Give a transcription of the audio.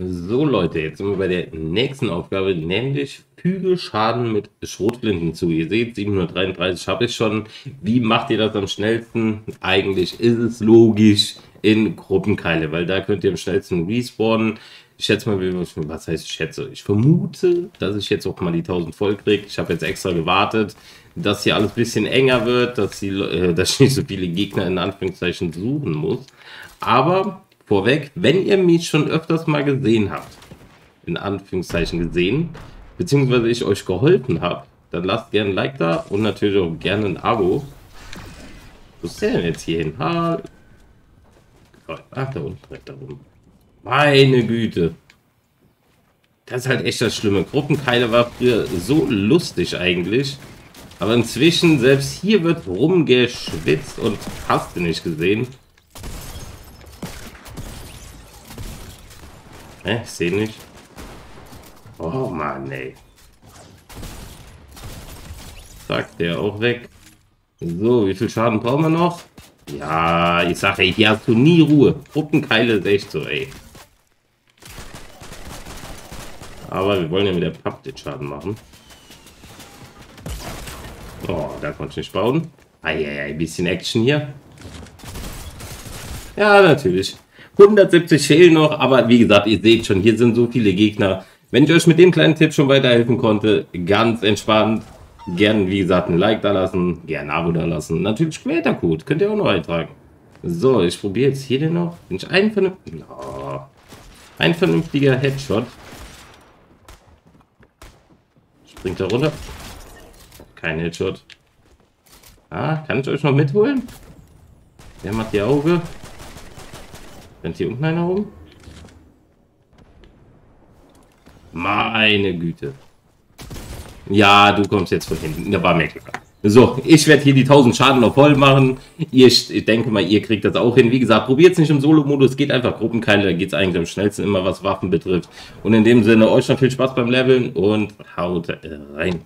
So Leute, jetzt sind wir bei der nächsten Aufgabe, nämlich füge Schaden mit Schrotflinten zu. Ihr seht, 733 habe ich schon. Wie macht ihr das am schnellsten? Eigentlich ist es logisch in Gruppenkeile, weil da könnt ihr am schnellsten respawnen. Ich schätze mal, was heißt ich schätze? Ich vermute, dass ich jetzt auch mal die 1000 voll kriege. Ich habe jetzt extra gewartet, dass hier alles ein bisschen enger wird, dass, die, äh, dass ich nicht so viele Gegner in Anführungszeichen suchen muss. Aber vorweg, wenn ihr mich schon öfters mal gesehen habt, in Anführungszeichen gesehen, beziehungsweise ich euch geholfen habe, dann lasst gerne ein Like da und natürlich auch gerne ein Abo. Wo ist der denn jetzt hier hin? Ach, da unten direkt da rum. Meine Güte. Das ist halt echt das Schlimme. Gruppenkeile war früher so lustig eigentlich. Aber inzwischen, selbst hier wird rumgeschwitzt und hast du nicht gesehen. Hä? Ich sehe nicht. Oh Mann, ey. Zack, der auch weg. So, wie viel Schaden brauchen wir noch? Ja, ich sage, ey, hier hast du nie Ruhe. Gruppenkeile ist echt so, ey. Aber wir wollen ja mit der Papp den Schaden machen. Oh, da konnte ich nicht bauen. Eieiei, ein bisschen Action hier. Ja, natürlich. 170 fehlen noch, aber wie gesagt, ihr seht schon, hier sind so viele Gegner. Wenn ich euch mit dem kleinen Tipp schon weiterhelfen konnte, ganz entspannt. Gerne, wie gesagt, ein Like da lassen, gerne ein Abo da lassen. Natürlich Squatter-Code, könnt ihr auch noch eintragen. So, ich probiere jetzt hier den noch. Bin ich ein, vernünftiger, oh, ein vernünftiger Headshot. Springt er runter. Kein Headshot. Ah, kann ich euch noch mitholen? Wer macht die Auge? Rennt hier unten einer rum? Meine Güte. Ja, du kommst jetzt von hinten. Da war mir klar. So, ich werde hier die 1000 Schaden noch voll machen. Ihr, ich denke mal, ihr kriegt das auch hin. Wie gesagt, probiert es nicht im Solo-Modus. Geht einfach Gruppenkeile. Da geht es eigentlich am schnellsten immer, was Waffen betrifft. Und in dem Sinne, euch noch viel Spaß beim Leveln und haut rein.